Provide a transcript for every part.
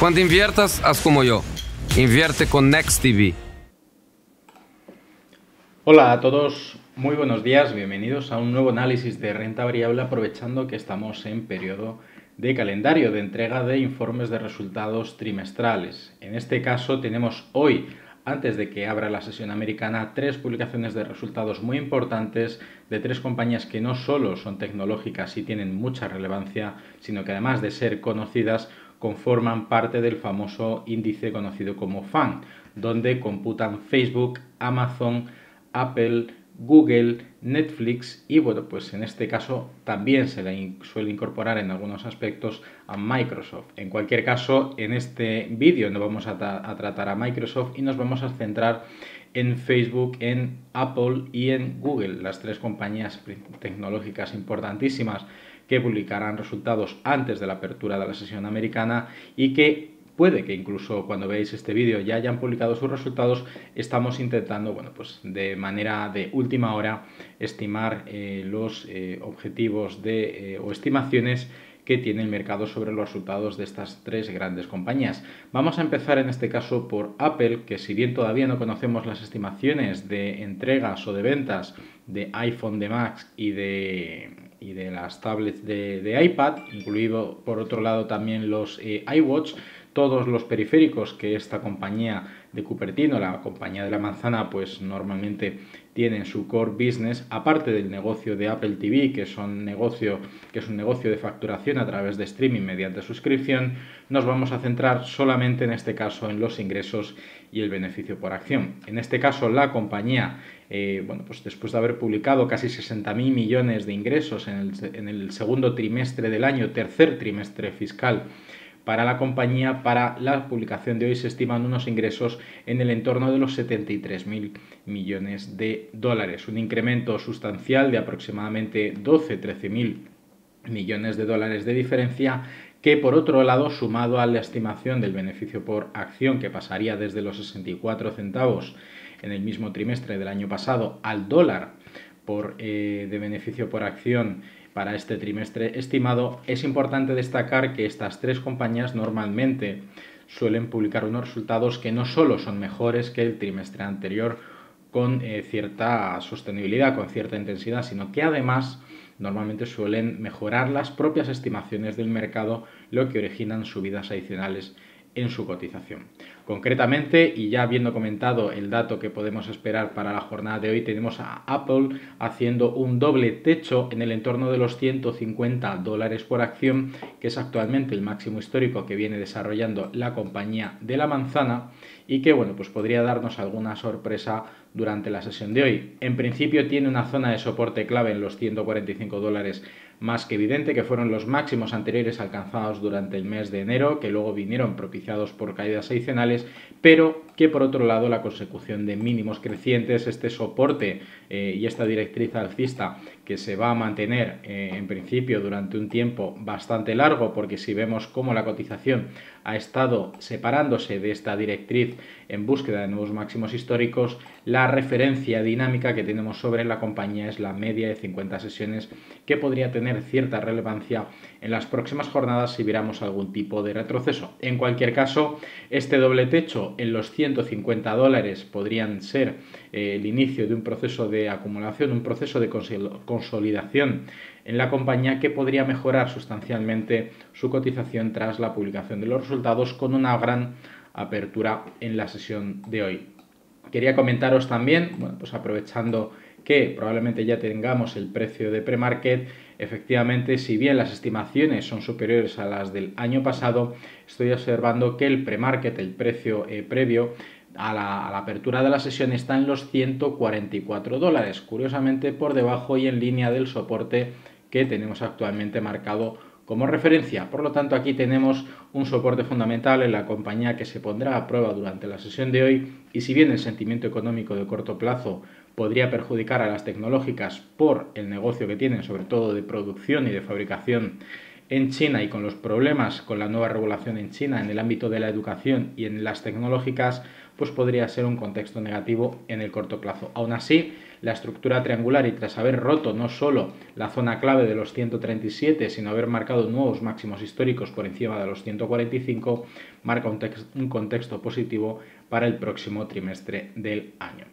Cuando inviertas, haz como yo. Invierte con NextTV. Hola a todos, muy buenos días, bienvenidos a un nuevo análisis de renta variable aprovechando que estamos en periodo de calendario de entrega de informes de resultados trimestrales. En este caso tenemos hoy, antes de que abra la sesión americana, tres publicaciones de resultados muy importantes de tres compañías que no solo son tecnológicas y tienen mucha relevancia, sino que además de ser conocidas, conforman parte del famoso índice conocido como FAN, donde computan Facebook, Amazon, Apple, Google, Netflix y bueno, pues en este caso también se le suele incorporar en algunos aspectos a Microsoft. En cualquier caso, en este vídeo no vamos a, a, tratar a Microsoft y nos vamos a centrar en Facebook, en Apple y en Google, las tres compañías tecnológicas importantísimas que publicarán resultados antes de la apertura de la sesión americana y que puede que incluso cuando veáis este vídeo ya hayan publicado sus resultados, estamos intentando, bueno, pues de manera de última hora estimar eh, los eh, objetivos de, eh, o estimaciones que tiene el mercado sobre los resultados de estas tres grandes compañías. Vamos a empezar en este caso por Apple, que si bien todavía no conocemos las estimaciones de entregas o de ventas de iPhone, de Max y de y de las tablets de, iPad, incluido por otro lado también los eh, iWatch, todos los periféricos que esta compañía de Cupertino, la compañía de la manzana, pues normalmente tiene su core business, aparte del negocio de Apple TV, que, es un negocio de facturación a través de streaming mediante suscripción, nos vamos a centrar solamente en este caso en los ingresos y el beneficio por acción. En este caso, la compañía eh, bueno, pues después de haber publicado casi 60.000 millones de ingresos en el, en el segundo trimestre del año, tercer trimestre fiscal, para la compañía, para la publicación de hoy se estiman unos ingresos en el entorno de los 73.000 millones de dólares, un incremento sustancial de aproximadamente 12-13.000 millones de dólares de diferencia que por otro lado, sumado a la estimación del beneficio por acción que pasaría desde los 64 centavos en el mismo trimestre del año pasado al dólar por, eh, de beneficio por acción para este trimestre. Estimado, es importante destacar que estas tres compañías normalmente suelen publicar unos resultados que no solo son mejores que el trimestre anterior con eh, cierta sostenibilidad, con cierta intensidad, sino que además normalmente suelen mejorar las propias estimaciones del mercado, lo que originan subidas adicionales en su cotización. Concretamente, y ya habiendo comentado el dato que podemos esperar para la jornada de hoy, tenemos a Apple haciendo un doble techo en el entorno de los 150 dólares por acción, que es actualmente el máximo histórico que viene desarrollando la compañía de la manzana y que bueno, pues podría darnos alguna sorpresa durante la sesión de hoy. En principio tiene una zona de soporte clave en los 145 dólares más que evidente que fueron los máximos anteriores alcanzados durante el mes de enero, que luego vinieron propiciados por caídas adicionales, pero que por otro lado la consecución de mínimos crecientes, este soporte eh, y esta directriz alcista que se va a mantener eh, en principio durante un tiempo bastante largo, porque si vemos cómo la cotización ha estado separándose de esta directriz en búsqueda de nuevos máximos históricos, la referencia dinámica que tenemos sobre la compañía es la media de 50 sesiones que podría tener cierta relevancia en las próximas jornadas si viéramos algún tipo de retroceso. En cualquier caso, este doble techo en los 150 dólares podrían ser eh, el inicio de un proceso de acumulación, un proceso de consolidación en la compañía que podría mejorar sustancialmente su cotización tras la publicación de los resultados con una gran apertura en la sesión de hoy. Quería comentaros también, bueno, pues aprovechando que probablemente ya tengamos el precio de pre-market, efectivamente, si bien las estimaciones son superiores a las del año pasado, estoy observando que el pre-market, el precio eh, previo, a la, a la, apertura de la sesión está en los 144 dólares, curiosamente por debajo y en línea del soporte que tenemos actualmente marcado como referencia. Por lo tanto, aquí tenemos un soporte fundamental en la compañía que se pondrá a prueba durante la sesión de hoy y si bien el sentimiento económico de corto plazo podría perjudicar a las tecnológicas por el negocio que tienen, sobre todo de producción y de fabricación en China y con los problemas con la nueva regulación en China en el ámbito de la educación y en las tecnológicas, pues podría ser un contexto negativo en el corto plazo. Aún así, la estructura triangular y tras haber roto no solo la zona clave de los 137, sino haber marcado nuevos máximos históricos por encima de los 145, marca un, contexto positivo para el próximo trimestre del año.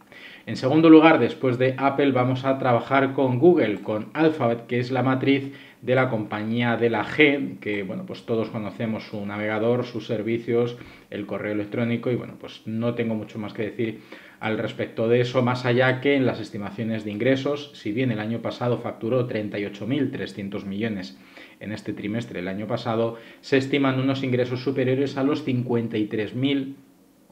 En segundo lugar, después de Apple, vamos a trabajar con Google, con Alphabet, que es la matriz de la compañía de la G, que bueno, pues todos conocemos su navegador, sus servicios, el correo electrónico y bueno, pues no tengo mucho más que decir al respecto de eso, más allá que en las estimaciones de ingresos, si bien el año pasado facturó 38.300 millones en este trimestre el año pasado, se estiman unos ingresos superiores a los 53.000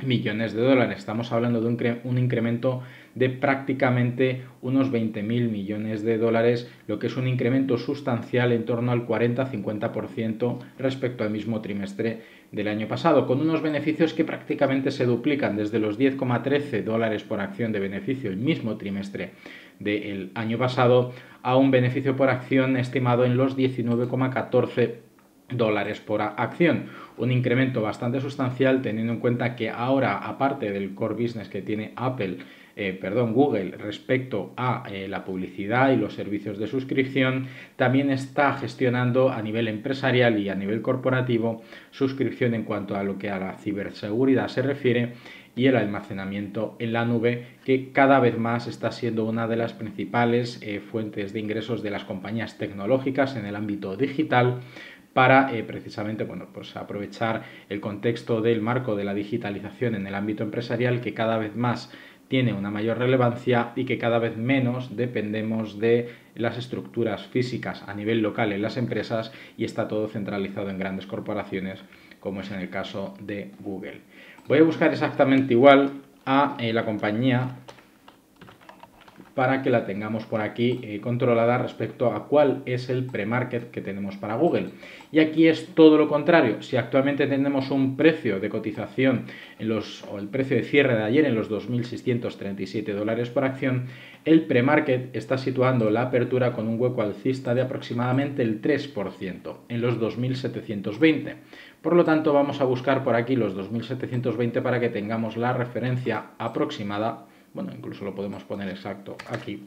millones de dólares. Estamos hablando de un, incremento de prácticamente unos 20.000 millones de dólares, lo que es un incremento sustancial en torno al 40-50% respecto al mismo trimestre del año pasado, con unos beneficios que prácticamente se duplican desde los 10,13 dólares por acción de beneficio el mismo trimestre del año pasado a un beneficio por acción estimado en los 19,14 dólares por acción. Un incremento bastante sustancial teniendo en cuenta que ahora, aparte del core business que tiene Apple, eh, perdón, Google respecto a eh, la publicidad y los servicios de suscripción, también está gestionando a nivel empresarial y a nivel corporativo suscripción en cuanto a lo que a la ciberseguridad se refiere y el almacenamiento en la nube, que cada vez más está siendo una de las principales eh, fuentes de ingresos de las compañías tecnológicas en el ámbito digital para precisamente bueno, pues aprovechar el contexto del marco de la digitalización en el ámbito empresarial que cada vez más tiene una mayor relevancia y que cada vez menos dependemos de las estructuras físicas a nivel local en las empresas y está todo centralizado en grandes corporaciones como es en el caso de Google. Voy a buscar exactamente igual a eh, la compañía para que la tengamos por aquí eh, controlada respecto a cuál es el pre-market que tenemos para Google. Y aquí es todo lo contrario. Si actualmente tenemos un precio de cotización en los, o el precio de cierre de ayer en los 2.637 dólares por acción, el pre-market está situando la apertura con un hueco alcista de aproximadamente el 3% en los 2.720. Por lo tanto, vamos a buscar por aquí los 2.720 para que tengamos la referencia aproximada bueno, incluso lo podemos poner exacto aquí,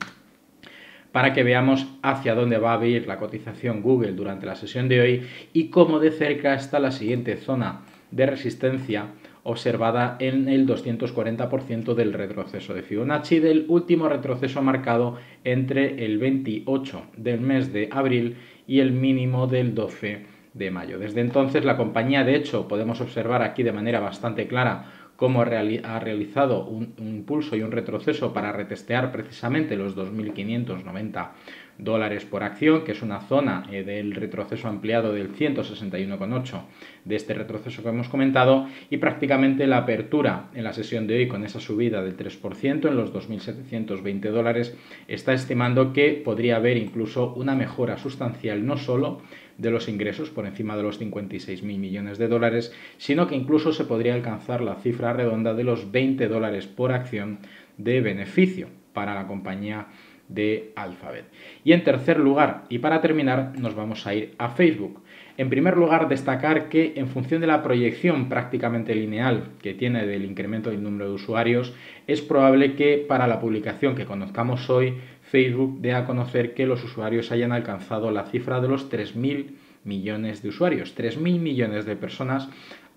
para que veamos hacia dónde va a ir la cotización Google durante la sesión de hoy y cómo de cerca está la siguiente zona de resistencia observada en el 240% del retroceso de Fibonacci del último retroceso marcado entre el 28 del mes de abril y el mínimo del 12 de mayo. Desde entonces la compañía, de hecho, podemos observar aquí de manera bastante clara cómo ha realizado un, impulso y un retroceso para retestear precisamente los 2.590 dólares por acción, que es una zona eh, del retroceso ampliado del 161,8 de este retroceso que hemos comentado, y prácticamente la apertura en la sesión de hoy con esa subida del 3% en los 2.720 dólares está estimando que podría haber incluso una mejora sustancial no solo de los ingresos por encima de los 56.000 millones de dólares, sino que incluso se podría alcanzar la cifra redonda de los 20 dólares por acción de beneficio para la compañía de Alphabet. Y en tercer lugar, y para terminar, nos vamos a ir a Facebook. En primer lugar, destacar que en función de la proyección prácticamente lineal que tiene del incremento del número de usuarios, es probable que para la publicación que conozcamos hoy Facebook dé a conocer que los usuarios hayan alcanzado la cifra de los 3.000 millones de usuarios, 3.000 millones de personas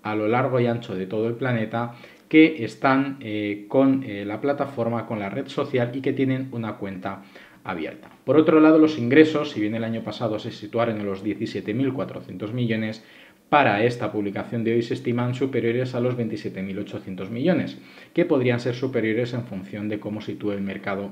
a lo largo y ancho de todo el planeta que están eh, con eh, la plataforma, con la red social y que tienen una cuenta abierta. Por otro lado, los ingresos, si bien el año pasado se situaron en los 17.400 millones, para esta publicación de hoy se estiman superiores a los 27.800 millones, que podrían ser superiores en función de cómo sitúe el mercado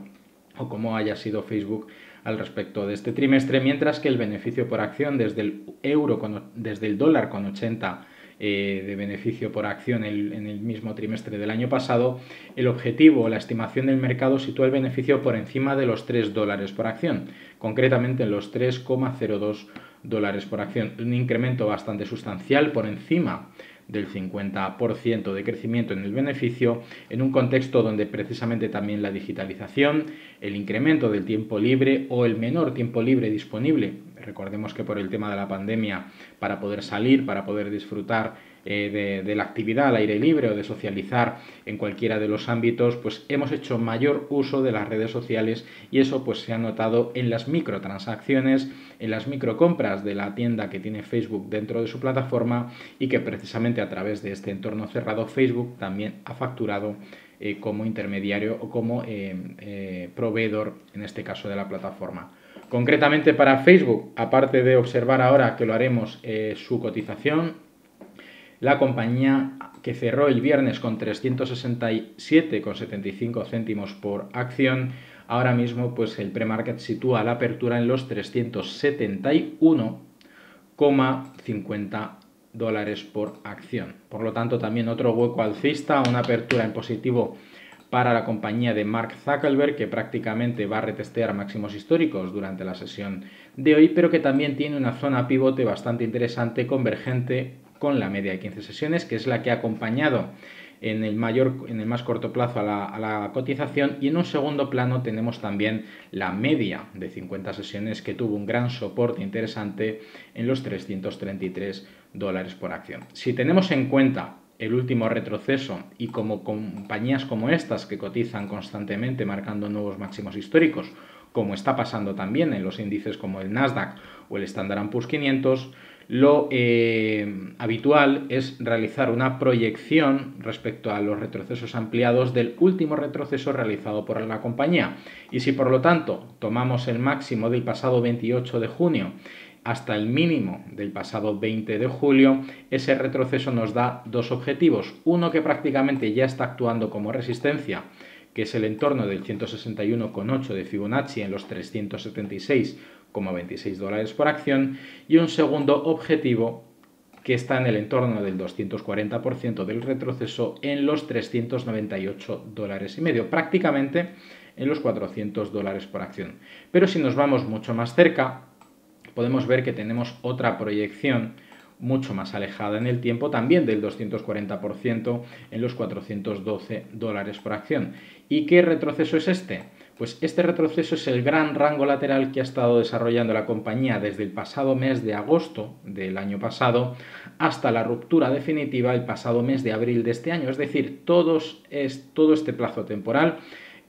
o cómo haya sido Facebook al respecto de este trimestre, mientras que el beneficio por acción desde el euro con, desde el dólar con 80 eh, de beneficio por acción en el mismo trimestre del año pasado, el objetivo, la estimación del mercado sitúa el beneficio por encima de los 3 dólares por acción, concretamente en los 3,02 dólares por acción, un incremento bastante sustancial por encima del 50% de crecimiento en el beneficio, en un contexto donde precisamente también la digitalización, el incremento del tiempo libre o el menor tiempo libre disponible Recordemos que por el tema de la pandemia, para poder salir, para poder disfrutar eh, de, la actividad al aire libre o de socializar en cualquiera de los ámbitos, pues hemos hecho mayor uso de las redes sociales y eso pues se ha notado en las microtransacciones, en las microcompras de la tienda que tiene Facebook dentro de su plataforma y que precisamente a través de este entorno cerrado Facebook también ha facturado eh, como intermediario o como eh, proveedor, en este caso de la plataforma. Concretamente para Facebook, aparte de observar ahora que lo haremos su cotización, la compañía que cerró el viernes con 367,75 céntimos por acción, ahora mismo pues el premarket sitúa la apertura en los 371,50 dólares por acción. Por lo tanto, también otro hueco alcista, una apertura en positivo para la compañía de Mark Zuckerberg, que prácticamente va a retestear máximos históricos durante la sesión de hoy, pero que también tiene una zona pivote bastante interesante, convergente con la media de 15 sesiones, que es la que ha acompañado en el, mayor, en el más corto plazo a la, cotización y en un segundo plano tenemos también la media de 50 sesiones que tuvo un gran soporte interesante en los 333 dólares por acción. Si tenemos en cuenta el último retroceso y como compañías como estas que cotizan constantemente marcando nuevos máximos históricos, como está pasando también en los índices como el Nasdaq o el Standard Poor's 500, lo eh, habitual es realizar una proyección respecto a los retrocesos ampliados del último retroceso realizado por la compañía. Y si por lo tanto tomamos el máximo del pasado 28 de junio hasta el mínimo del pasado 20 de julio, ese retroceso nos da dos objetivos. Uno que prácticamente ya está actuando como resistencia, que es el entorno del 161,8 de Fibonacci en los 376 26 dólares por acción y un segundo objetivo que está en el entorno del 240% del retroceso en los 398 dólares y medio, prácticamente en los 400 dólares por acción. Pero si nos vamos mucho más cerca, podemos ver que tenemos otra proyección mucho más alejada en el tiempo, también del 240% en los 412 dólares por acción. ¿Y qué retroceso es este? Pues este retroceso es el gran rango lateral que ha estado desarrollando la compañía desde el pasado mes de agosto del año pasado hasta la ruptura definitiva el pasado mes de abril de este año. Es decir, todos es, todo este plazo temporal,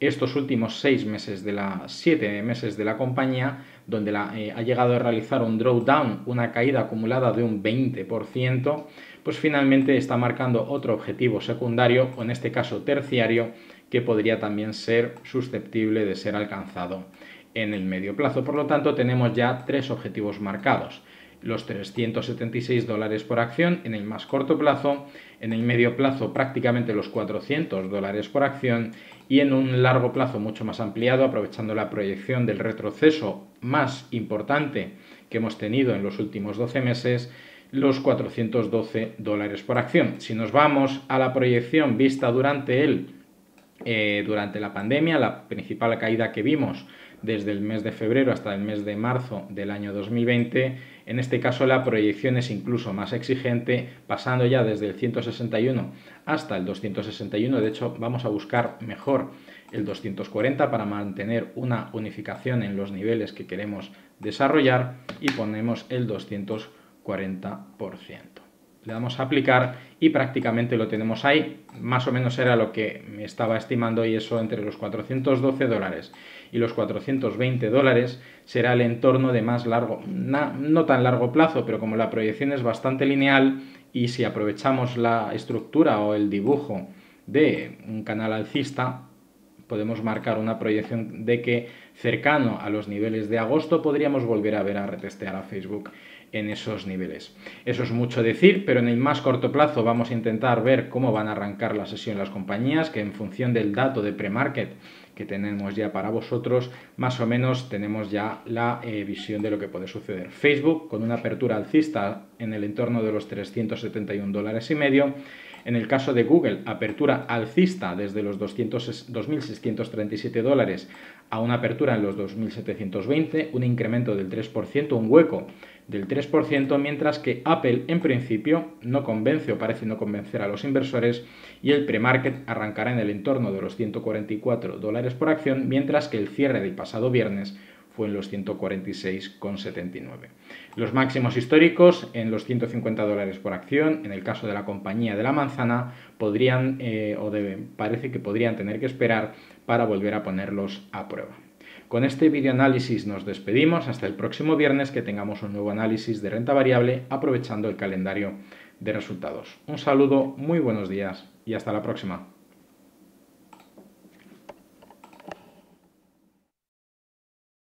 estos últimos seis meses de la siete meses de la compañía, donde eh, ha llegado a realizar un drawdown, una caída acumulada de un 20%, pues finalmente está marcando otro objetivo secundario, o en este caso terciario, que podría también ser susceptible de ser alcanzado en el medio plazo. Por lo tanto, tenemos ya tres objetivos marcados. Los 376 dólares por acción en el más corto plazo, en el medio plazo prácticamente los 400 dólares por acción y en un largo plazo mucho más ampliado, aprovechando la proyección del retroceso más importante que hemos tenido en los últimos 12 meses, los 412 dólares por acción. Si nos vamos a la proyección vista durante el eh, durante la pandemia, la principal caída que vimos desde el mes de febrero hasta el mes de marzo del año 2020. En este caso la proyección es incluso más exigente, pasando ya desde el 161 hasta el 261. De hecho, vamos a buscar mejor el 240 para mantener una unificación en los niveles que queremos desarrollar y ponemos el 240% le damos a aplicar y prácticamente lo tenemos ahí. Más o menos era lo que me estaba estimando y eso entre los 412 dólares y los 420 dólares será el entorno de más largo, no tan largo plazo, pero como la proyección es bastante lineal y si aprovechamos la estructura o el dibujo de un canal alcista, podemos marcar una proyección de que cercano a los niveles de agosto podríamos volver a ver a retestear a Facebook en esos niveles. Eso es mucho decir, pero en el más corto plazo vamos a intentar ver cómo van a arrancar la sesión las compañías, que en función del dato de pre-market que tenemos ya para vosotros, más o menos tenemos ya la eh, visión de lo que puede suceder. Facebook con una apertura alcista en el entorno de los 371 dólares y medio. En el caso de Google, apertura alcista desde los 2.637 dólares a una apertura en los 2.720, un incremento del 3%, un hueco del 3%, mientras que Apple en principio no convence o parece no convencer a los inversores y el premarket arrancará en el entorno de los 144 dólares por acción, mientras que el cierre del pasado viernes fue en los 146,79. Los máximos históricos en los 150 dólares por acción, en el caso de la compañía de la manzana, podrían eh, o parece que podrían tener que esperar para volver a ponerlos a prueba. Con este video análisis nos despedimos hasta el próximo viernes que tengamos un nuevo análisis de renta variable aprovechando el calendario de resultados. Un saludo, muy buenos días y hasta la próxima.